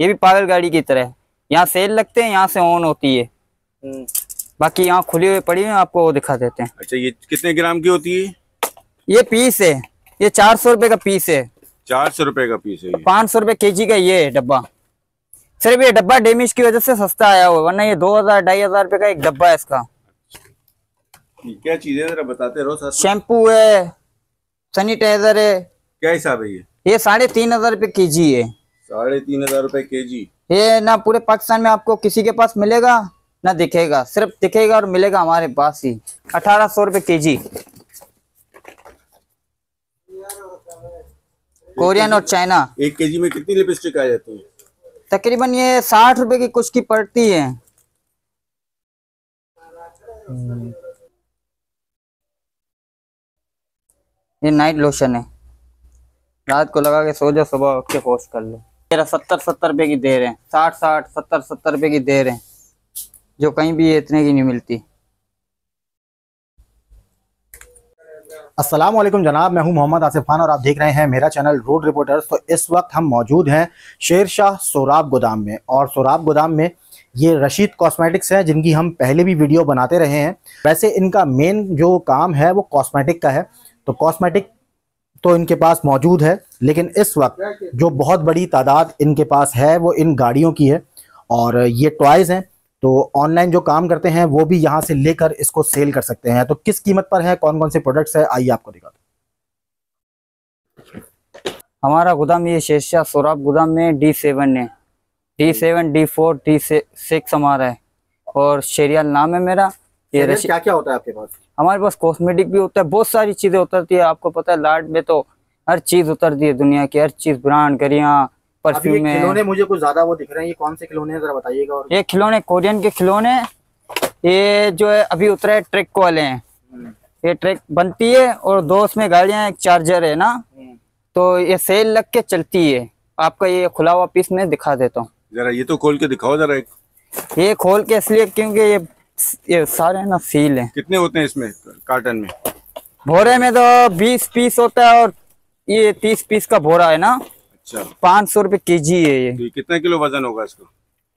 ये भी पागल गाड़ी की तरह यहाँ सेल लगते हैं यहाँ से ऑन होती है। हम्म। बाकी यहाँ खुली हुई पड़ी है आपको वो दिखा देते हैं। अच्छा ये कितने ग्राम की होती है? ये पीस है। ये चार सौ रुपए का पीस है। चार सौ रुपए का पीस है ये। पाँच सौ रुपए के जी का ये डब्बा। सिर्फ़ ये डब्बा डैमेज की वजह से सस्ता आया हुआ वरना ये दो हज़ार ढाई हज़ार रुपए का एक डब्बा है इसका। क्या चीज़ें जरा बताते रहो सर शैम्पू है सैनिटाइजर है। क्या हिसाब है ये? ये साढ़े तीन हज़ार रुपये के जी है। साढ़े तीन हज़ार रुपए के जी ये ना पूरे पाकिस्तान में आपको किसी के पास मिलेगा ना दिखेगा सिर्फ़ दिखेगा और मिलेगा हमारे पास ही। अठारह सौ रुपये के जी कोरियन और चाइना। एक के जी में कितनी लिपस्टिक आ जाती है? तकरीबन ये साठ रुपए की कुछ की पड़ती है। ये नाइट लोशन है। रात को लगा के सो जाओ सुबह उठ के होश कर लो। तेरह सत्तर सत्तर रुपए की दे रहे हैं। साठ साठ सत्तर सत्तर रुपए की दे रहे हैं। जो कहीं भी इतने की नहीं मिलती। वालेकुम जनाब, मैं हूँ मोहम्मद आसिफ खान और आप देख रहे हैं मेरा चैनल रोड रिपोर्टर्स तो इस वक्त हम मौजूद हैं शेर शाह सोराब गोदाम में। और सोराब गोदाम में ये रशीद कॉस्मेटिक्स हैं, जिनकी हम पहले भी वीडियो बनाते रहे हैं। वैसे इनका मेन जो काम है, वो कॉस्मेटिक का है। तो कॉस्मेटिक तो इनके पास मौजूद है। लेकिन इस वक्त जो बहुत बड़ी तादाद इनके पास है वो इन गाड़ियों की है और ये टॉयज़ हैं। तो ऑनलाइन जो काम करते हैं वो भी यहाँ से लेकर इसको सेल कर सकते हैं। तो किस कीमत पर है कौन कौन से प्रोडक्ट्स है आइए आपको दिखाते हमारा गोदाम ये शेरशाह सोराब गोदाम में डी सेवन है। D seven D four D six हमारा है। और शेरियल नाम है मेरा। ये क्या क्या होता है आपके पास? हमारे पास कॉस्मेटिक भी होता है बहुत सारी चीज़ें उतरती है। आपको पता है लाड में तो हर चीज़ उतरती है दुनिया की हर चीज़ ब्रांड गरिया अभी ये परफ्यूम। है खिलौने मुझे कुछ ज़्यादा वो दिख रहे हैं ये कौन से खिलौने हैं जरा बताइएगा और। ये खिलौने कोरियन के खिलौने ये जो है अभी उतरे हैं ट्रैक वाले हैं। ये ट्रैक बनती है और दो उसमें गाड़ियाँ एक चार्जर है ना? तो ये सेल लग के चलती है। आपका ये खुला हुआ पीस में दिखा देता हूँ। जरा ये तो खोल के दिखाओ जरा एक। ये खोल के इसलिए क्योंकि ये ये सारे ना सील है। कितने होते हैं इसमें कार्टन में? भोरे में तो बीस पीस होता है और ये तीस पीस का भोरा है ना। अच्छा। पाँच सौ रुपये के जी है ये। तो कितने किलो वज़न होगा इसका?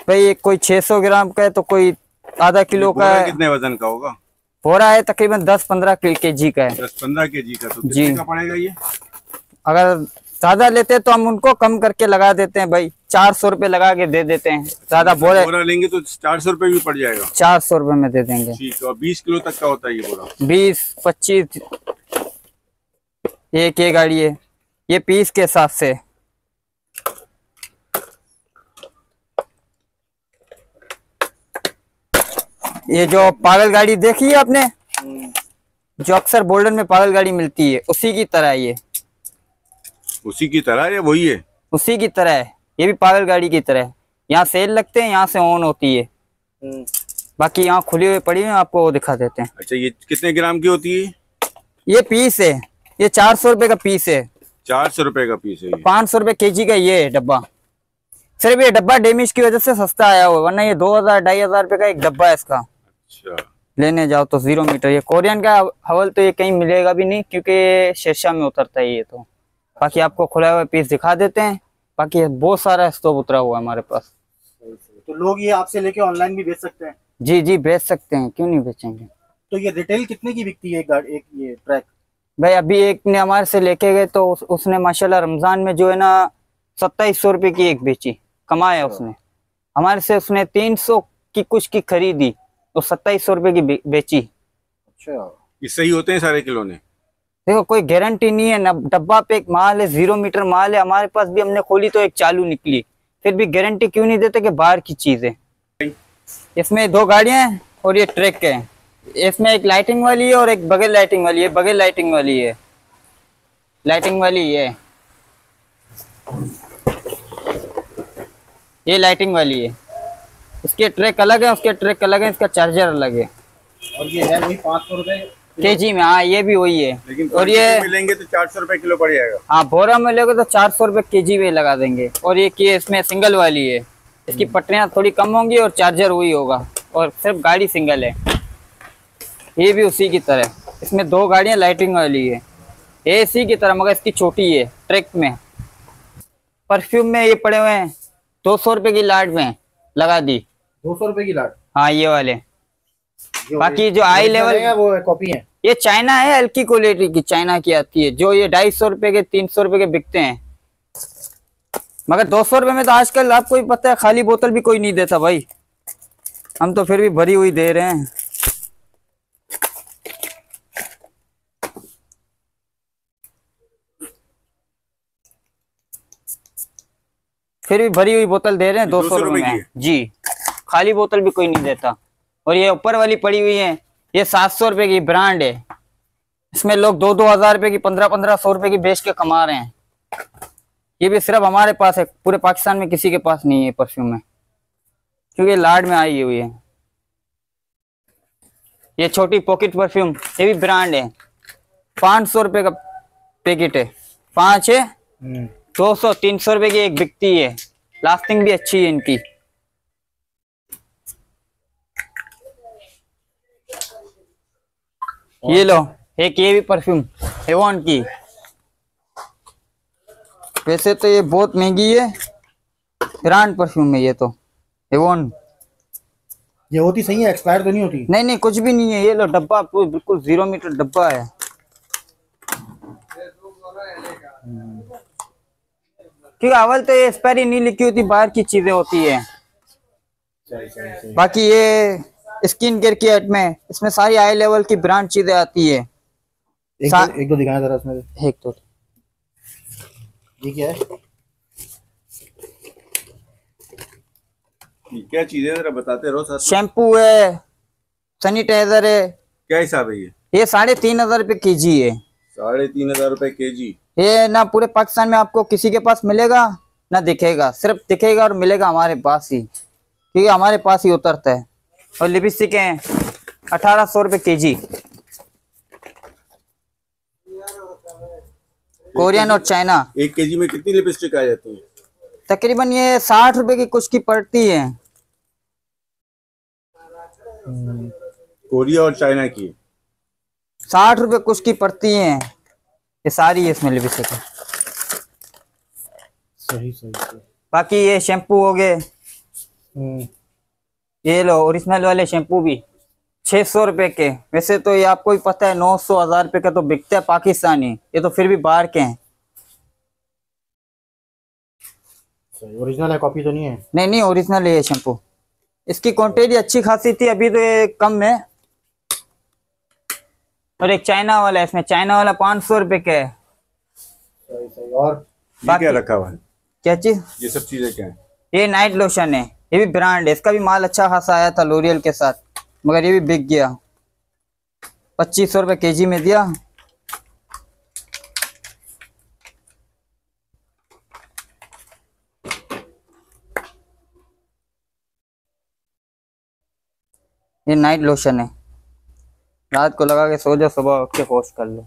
भाई ये कोई छह सौ ग्राम का है तो कोई आधा किलो का है। कितने वज़न का होगा? भोरा है तकरीबन दस पंद्रह के जी का है। दस पंद्रह के जी का तो जी। का पड़ेगा ये? अगर ज़्यादा लेते तो हम उनको कम करके लगा देते हैं भाई। चार सौ रुपये लगा के दे देते हैं। ज़्यादा बोरे बोरा लेंगे तो चार सौ रुपये भी पड़ जाएगा। चार सौ रुपये में दे देंगे। ठीक है बीस किलो तक का होता है ये बोरा। बीस पच्चीस एक ये गाड़ी है। ये पीस के हिसाब से। ये जो पागल गाड़ी देखी है आपने? जो अक्सर बोल्डन में पागल गाड़ी मिलती है उसी की तरह ये। उसी की तरह या वही है? उसी की तरह है। ये भी पागल गाड़ी की तरह है। यहाँ सेल लगते हैं यहाँ से ऑन होती है। बाकी यहाँ खुली हुई पड़ी है आपको वो दिखा देते हैं। अच्छा ये कितने ग्राम की होती है ये? पीस है। ये चार सौ रुपये का पीस है। चार सौ रुपए का पीस है पाँच सौ रुपये के जी का ये है डब्बा। सिर्फ़ ये डब्बा डेमेज की वजह से सस्ता आया हुआ वरना ये दो हज़ार ढाई हज़ार रुपये का एक डब्बा है इसका। अच्छा। लेने जाओ तो ज़ीरो मीटर। ये कोरियन का हवल तो ये कहीं मिलेगा भी नहीं क्योंकि शेरशाह में उतरता है ये तो। बाकी आपको खुला हुआ पीस दिखा देते हैं। बाकी बहुत सारा स्टॉक उतरा हुआ है हमारे पास। तो लोग ये आपसे लेके ऑनलाइन भी बेच सकते हैं? जी जी बेच सकते हैं। क्यों नहीं बेचेंगे? तो ये रिटेल कितने की बिकती है एक ये ट्रैक भाई अभी एक ने हमारे से लेके गए तो उस, उसने माशाल्लाह रमज़ान में जो है ना सत्ताईस सौ रुपये की एक बेची। कमाया उसने। हमारे से उसने तीन सौ की कुछ की खरीदी तो सत्ताईस सौ रुपये की बेची। अच्छा। इससे ही होते हैं सारे खिलौने देखो, कोई गारंटी नहीं है न। डब्बा पे एक माल है ज़ीरो मीटर माल है, हमारे पास भी हमने खोली तो एक चालू निकली। फिर भी गारंटी क्यों नहीं देते कि बाहर की चीज़? है इसमें दो गाड़ियाँ हैं और ये ट्रक है। इसमें एक लाइटिंग वाली है और एक बगैर लाइटिंग वाली है। बगैर लाइटिंग वाली है। लाइटिंग वाली ये। ये लाइटिंग वाली है। इसके ट्रैक अलग है, उसके ट्रैक अलग है, इसका चार्जर अलग है। और ये है पाँच सौ रुपए। के जी में हाँ ये भी वही है। लेकिन और ये मिलेंगे तो चार सौ रुपए किलो पड़ जाएगा। हाँ बोरा में लोगे तो चार सौ रुपये के जी में लगा देंगे। और ये की इसमें सिंगल वाली है। इसकी पटरियाँ थोड़ी कम होंगी और चार्जर वही होगा। और सिर्फ़ गाड़ी सिंगल है। ये भी उसी की तरह। इसमें दो गाड़ियाँ लाइटिंग वाली है। ये इसी की तरह मगर इसकी छोटी है ट्रैक में। परफ्यूम में ये पड़े हुए हैं। दो सौ रुपए की लाट में लगा दी। दो सौ रुपए की लाट हाँ ये वाले। बाकी जो हाई original लेवल- है वो कॉपी है। ये चाइना है हल्की क्वालिटी की चाइना की आती है। जो ये ढाई सौ रुपए के तीन सौ रुपए के बिकते हैं। मगर दो सौ रुपए में तो आजकल आपको ही पता है खाली बोतल भी कोई नहीं देता भाई। हम तो फिर भी भरी हुई दे रहे हैं। फिर भी भरी हुई बोतल दे रहे हैं दो सौ रुपए रुपए में। जी। खाली बोतल भी कोई नहीं देता। और ये ऊपर वाली पड़ी हुई है ये सात सौ रुपए की ब्रांड है। इसमें लोग दो दो हज़ार रुपए की पंद्रह पंद्रह सौ रुपए की बेच के कमा रहे हैं। ये भी सिर्फ़ हमारे पास है पूरे पाकिस्तान में किसी के पास नहीं है परफ्यूम में क्योंकि लाड में आई हुई है। ये छोटी पॉकेट परफ्यूम ये भी ब्रांड है। पाँच सौ रुपए का पैकेट है। पाँच है हम्म, दो सौ तीन सौ रुपए की एक बिकती है। लास्टिंग भी अच्छी है इनकी। ये लो। एक ये भी परफ्यूम एवॉन की। वैसे तो ये बहुत महँगी है। ब्रांड परफ्यूम है ये तो एवॉन ये होती सही है एक्सपायर तो नहीं होती। नहीं नहीं कुछ भी नहीं है। ये लो डब्बा बिल्कुल ज़ीरो मीटर डब्बा है। क्योंकि अवल तो ये एक्सपायरी नहीं लिखी होती बाहर की चीज़ें होती है। सही सही सही। बाकी ये स्किन केयर की एड में इसमें सारी हाई लेवल की ब्रांड चीज़ें आती है। एक सा- दो, एक दो दिखाना जरा इसमें एक तो ये क्या है? क्या चीज़ें जरा बताते रहो सर शैम्पू है सैनिटाइजर है। क्या हिसाब है ये? ये साढ़े तीन हज़ार रूपए के जी है। साढ़े तीन हज़ार रूपए के जी ये ना पूरे पाकिस्तान में आपको किसी के पास मिलेगा ना दिखेगा। सिर्फ़ दिखेगा और मिलेगा हमारे पास ही क्योंकि हमारे पास ही उतरता है। और लिपस्टिक हैं। अठारह सौ रुपये के जी कोरियन और चाइना। एक के जी में कितनी लिपस्टिक आ जाती है? तकरीबन ये साठ रुपए की कुछ की पड़ती है। कोरिया और चाइना की। साठ रुपए कुछ की पड़ती है। ये सारी है इसमें लिपस्टिक। है सही सही सही। बाकी ये शैम्पू हो गए। हम्म, ये लो ओरिजिनल वाले शैम्पू भी। छह सौ रुपए के। वैसे तो ये आपको भी पता है नौ सौ हज़ार रुपए का तो बिकता है पाकिस्तानी। ये तो फिर भी बाहर के हैं। ओरिजिनल है कॉपी तो नहीं है। नहीं नहीं ओरिजिनल है ये शैम्पू इसकी क्वांटिटी अच्छी खासी थी अभी तो ये कम है। और एक चाइना वाला है इसमें चाइना वाला पाँच सौ रुपए का है। सही सही और क्या रखा हुआ है? क्या चीज़? ये सब चीज़ें क्या है? ये नाइट लोशन है। ये भी ब्रांड है। इसका भी माल अच्छा खासा आया था लोरियल के साथ, मगर ये भी बिक गया। पच्चीस सौ रुपये के में दिया। ये नाइट लोशन है। रात को लगा के सो जाओ, सुबह उठ के वॉश कर लो।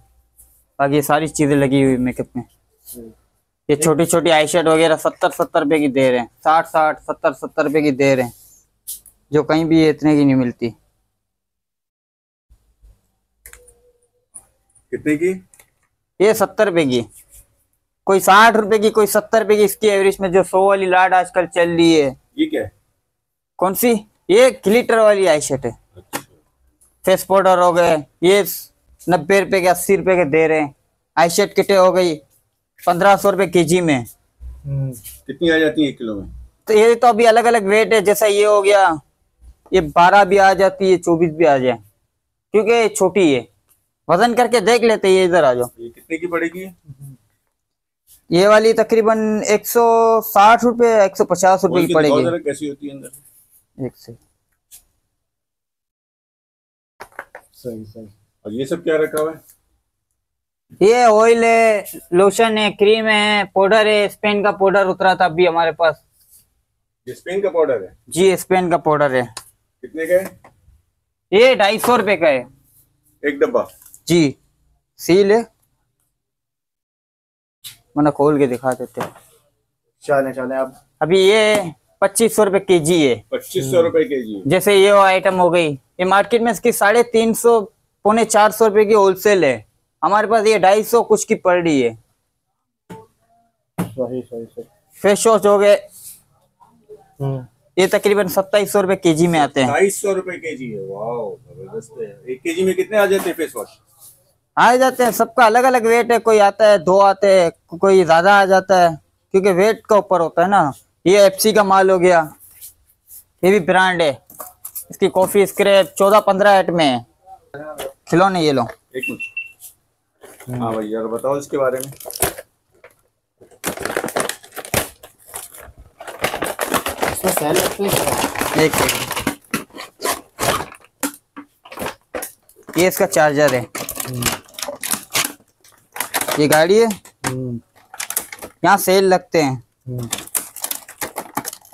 बाकी ये सारी चीज़ें लगी हुई मेकअप में। ये छोटी छोटी आई शर्ट वगैरह सत्तर सत्तर रुपए की दे रहे हैं। साठ साठ सत्तर सत्तर रुपए की दे रहे हैं। जो कहीं भी इतने की नहीं मिलती। कितने की? ये सत्तर रुपए की। कोई साठ रुपए की कोई सत्तर रुपए की इसकी एवरेज में जो सौ वाली लाड आजकल चल रही है। ये क्या है? कौन सी? ये ग्लिटर वाली आई शर्ट है। फेस पाउडर हो गए ये नब्बे रुपए के अस्सी रुपए के दे रहे हैं। आई शर्ट किटे हो गई? पंद्रह सौ रुपए के जी में। हम्म, कितनी आ जाती है एक किलो में? तो ये तो अभी अलग अलग वेट है जैसा ये हो गया ये बारह भी आ जाती है चौबीस भी आ जाए क्योंकि ये छोटी है। वज़न करके देख लेते हैं ये इधर आ जाओ। ये कितने की पड़ेगी? ये वाली तकरीबन एक सौ साठ रुपये एक सौ पचास रुपये की पड़ेगी। कैसी होती है अंदर? एक से। सही सही। और ये सब क्या रखा हुआ है? ये ऑयल है लोशन है क्रीम है पाउडर है स्पेन का पाउडर उतरा था अभी हमारे पास। स्पेन का पाउडर है? जी स्पेन का पाउडर है। कितने का है? ये ढाई सौ रुपये का है। एक डब्बा? जी सील है। मैंने खोल के दिखा देते हैं। चले चले अब। अभी ये पच्चीस सौ रुपये के जी है। पच्चीस सौ रुपए के जी जैसे ये आइटम हो गई। ये मार्केट में इसकी साढ़े तीन सौ पौने चार सौ रुपये की होलसेल है। हमारे पास ये ढाई सौ कुछ की पड़ रही है। सही सही सही। फेस वॉश हो गए। ये तकरीबन सत्ताईस सौ रुपए के जी में आते हैं। ढाई सौ रुपए के जी है है। एक के जी में कितने आ जाते हैं फेस वॉश? आ जाते हैं सबका अलग अलग वेट है कोई आता है दो आते हैं कोई ज़्यादा आ जाता है क्योंकि वेट का ऊपर होता है ना। ये एफसी का माल हो गया। ये भी ब्रांड है। इसकी कॉफ़ी स्क्रैप चौदह पंद्रह एट में है। खिलौने ये लो। एक मिनट। हाँ भैया यार बताओ इसके बारे में। इसमें सेल एक ये इसका चार्जर है। ये गाड़ी है? यहाँ सेल लगते हैं।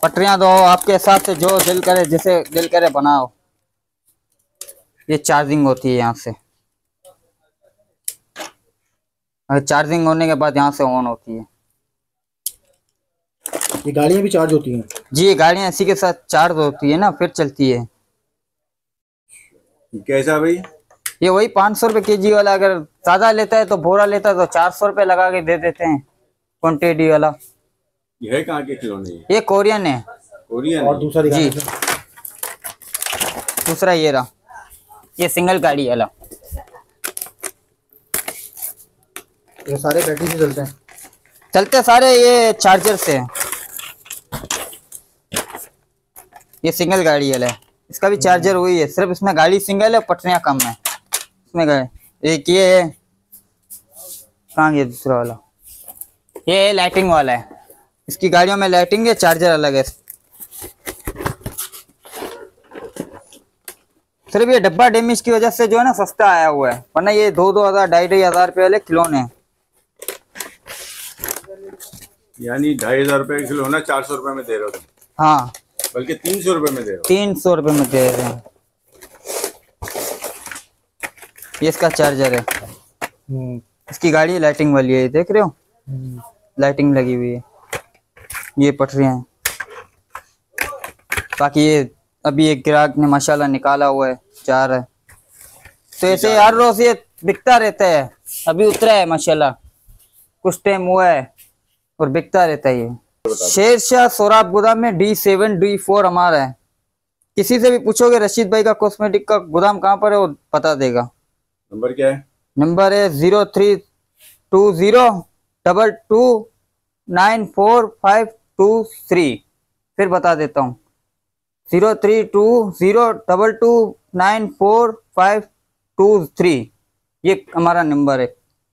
पटरियाँ दो आपके हिसाब से जो दिल करे जिसे दिल करे बनाओ। ये चार्जिंग होती है यहाँ से और चार्जिंग होने के बाद यहाँ से ऑन होती है। ये गाड़ियाँ भी चार्ज होती हैं? जी ये गाड़ियाँ इसी के साथ चार्ज होती है ना फिर चलती है। कैसा भाई? ये वही पाँच सौ रुपये के जी वाला अगर ज़्यादा लेता है तो बोरा लेता है तो चार सौ रुपये लगा के दे देते हैं क्वान्टिटी वाला। ये कहाँ के खिलौने ये ये कोरियन है। कोरियन और दूसरा जी। दूसरा ये रहा। ये सिंगल गाड़ी वाला। ये सारे बैटरी से चलते हैं। चलते सारे, ये चार्जर से। हैं। ये सिंगल गाड़ी है। इसका भी चार्जर वही है, सिर्फ़ इसमें गाड़ी सिंगल है पटरियाँ कम है। इसमें एक ये है। कहाँ गया दूसरा वाला? ये है लाइटिंग वाला है। इसकी गाड़ियों में लाइटिंग है चार्जर अलग है। सिर्फ़ ये डब्बा डैमेज की वजह से जो है ना, सस्ता आया हुआ है। वरना ये दो दो हज़ार, ढाई ढाई हज़ार रुपये वाले खिलौने हैं। यानी ढाई हज़ार रुपए का खिलौना चार सौ रुपए में दे रहे हो तुम। हाँ। बल्कि तीन सौ रुपए में दे रहे हो। तीन सौ रुपये में दे रहे हैं। ये इसका चार्जर है। इसकी गाड़ी लाइटिंग वाली है देख रहे हो? लाइटिंग लगी हुई है। ये पटरियाँ हैं। बाकी ये अभी एक ग्राहक ने माशाल्लाह निकाला हुआ है चार है। तो ऐसे हर रोज ये बिकता रहता है अभी उतरा है माशाल्लाह। कुछ टाइम हुआ है। और बिकता रहता है ये। शेर शाह सोराब गोदाम में डी सेवन डी फोर हमारा है। किसी से भी पूछोगे रशीद भाई का कॉस्मेटिक का गोदाम कहाँ पर है वो बता देगा। नंबर क्या है? नंबर है zero three two zero double two nine four five two three फिर बता देता हूँ। Zero three two zero double two nine four five two three ये हमारा नंबर है।